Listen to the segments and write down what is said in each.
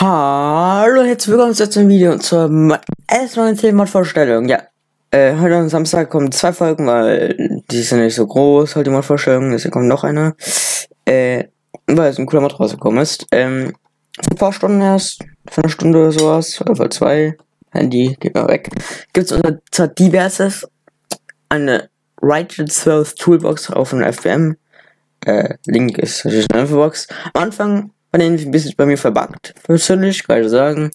Hallo, herzlich willkommen zu einem Video zur S19 Mod Vorstellung. Ja, äh, heute am Samstag kommen zwei Folgen, weil die sind nicht so groß, halt die Mod Vorstellung, deswegen kommt noch eine. Äh, weil es ein cooler Mod rausgekommen ist. Ähm, ein paar Stunden erst, für eine Stunde oder sowas, oder zwei. Handy, geht mal weg. Gibt's unter diverses, eine Righteous 12 Toolbox auf einem FBM. Äh, Link ist natürlich in der Infobox. Am Anfang war den ein bisschen bei mir verbuggt, persönlich, kann ich sagen.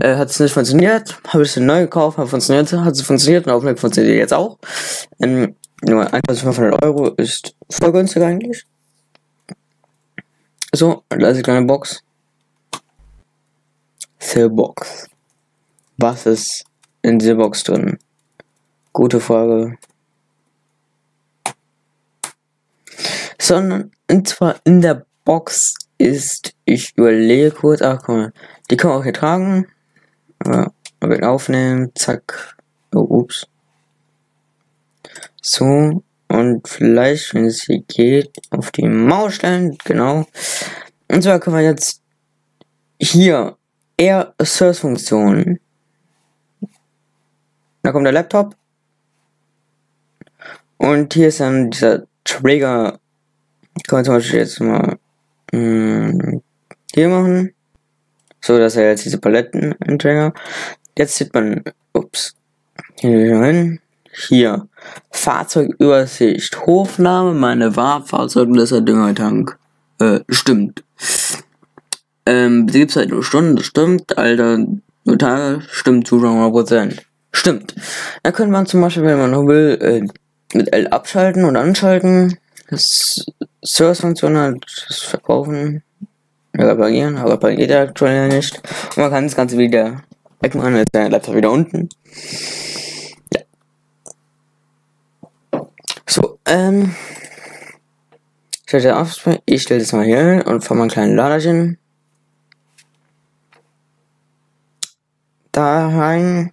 Äh, hat es nicht funktioniert, habe ich sie neu gekauft, hat funktioniert, hat sie funktioniert und hoffentlich funktioniert jetzt auch. Ähm, nur 1500 Euro ist voll günstig eigentlich. So, da ist die kleine Box. The Box. Was ist in dieser Box drin? Gute Frage. Sondern, und zwar in der Box ist, ich überlege kurz, ach mal, die kann man auch hier tragen. Ja, aufnehmen, zack. Oh, ups. So, und vielleicht, wenn es hier geht, auf die Maus stellen, genau. Und zwar können wir jetzt hier Air Source Funktion. Da kommt der Laptop. Und hier ist dann dieser Trigger. Kann man zum Beispiel jetzt mal hier machen. So, dass er jetzt diese Paletten Trigger. Jetzt sieht man, ups, hier. Hier, Fahrzeugübersicht, Hofname, meine war, Düngertank. Äh, stimmt. Ähm, Betriebszeit nur Stunden, das stimmt. Alter, nur Tage, stimmt, Zuschauer 100%. Stimmt. Da könnte man zum Beispiel, wenn man noch will, äh, mit L abschalten und anschalten. Service-Funktion halt, das Verkaufen, reparieren, aber repariert er aktuell nicht. Und man kann das Ganze wieder wegmachen, ist der Laptop wieder unten. Ja. So, ähm. Ich stelle auf, ich stelle das mal hier hin und fahre mal einen kleinen Laderchen. Da rein.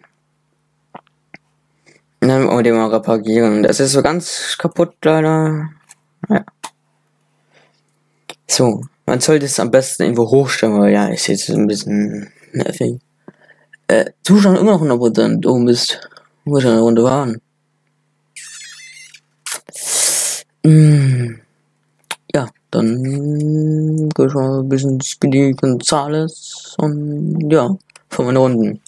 Und dann wollen wir den mal reparieren. Das ist so ganz kaputt, leider. So, man sollte es am besten irgendwo hochstellen, weil ja, ist jetzt ein bisschen nervig. Äh, Zustand immer noch 100%. Oh Mist. Muss ja eine Runde warten. Mm. Ja, dann gehe ich mal ein bisschen Speedy Gonzales und ja, von meinen Runden.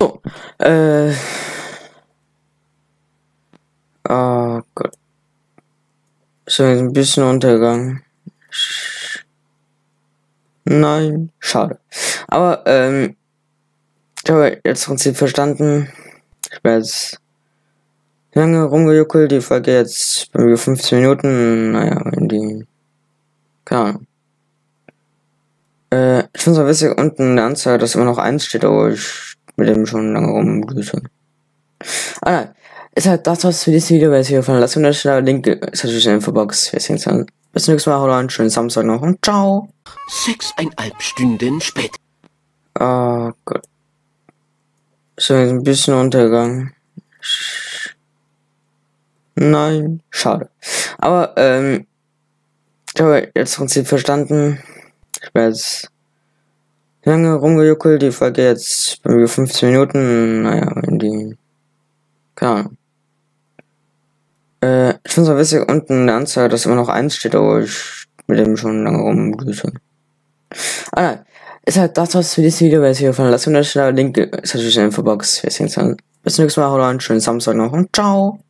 So, äh. Oh Gott. Ist jetzt ein bisschen untergegangen. Nein, schade. Aber, ähm, ich habe jetzt Prinzip verstanden. Ich habe jetzt lange rumgejuckelt. Die Folge jetzt bei mir 15 Minuten. Naja, in die. Keine Ahnung. Äh, ich finde es auch witzig, unten in der Anzeige, dass immer noch eins steht, aber ich mit dem schon lange rumgrüße. Ah nein. Ist halt das, was für dieses Video, wenn es dir gefallen hat. Lass mir einen schnellen Link, ist natürlich in der Infobox. Wir sehen uns dann. Bis zum nächsten Mal. Hallo, einen schönen Samstag noch und ciao. Sechseinhalb Stunden später. Oh Gott. Ist ein bisschen untergegangen. Nein, schade. Aber, ähm, ich habe jetzt Prinzip verstanden. Ich habe jetzt lange rumgejuckelt. Die Folge jetzt bei mir 15 Minuten. Naja, in die. Keine Ahnung. Äh, ich finde es auch witzig, unten in der Anzeige, dass immer noch eins steht, aber ich mit dem schon lange rumgrüße. Ah nein. Ist halt das, was für dieses Video, dir gefallen hat. Lass mir Link, ist natürlich in der Infobox. Wir sehen uns dann. Bis zum nächsten Mal. Hallo, einen schönen Samstag noch und ciao.